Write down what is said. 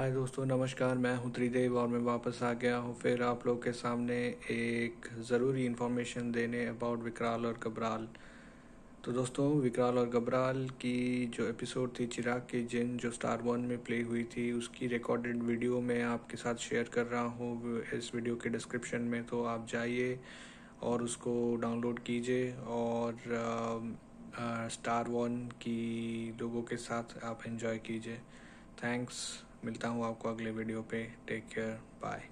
हाय दोस्तों, नमस्कार। मैं हूँ त्रिदेव और मैं वापस आ गया हूँ फिर आप लोग के सामने एक ज़रूरी इन्फॉर्मेशन देने अबाउट विकराल और घबराल तो दोस्तों, विकराल और घबराल की जो एपिसोड थी चिराग की, जिन जो स्टार वन में प्ले हुई थी, उसकी रिकॉर्डेड वीडियो मैं आपके साथ शेयर कर रहा हूँ इस वीडियो के डिस्क्रिप्शन में। तो आप जाइए और उसको डाउनलोड कीजिए और स्टार वन की लोगों के साथ आप एंजॉय कीजिए। थैंक्स मिलता हूँ आपको अगले वीडियो पे. Take care bye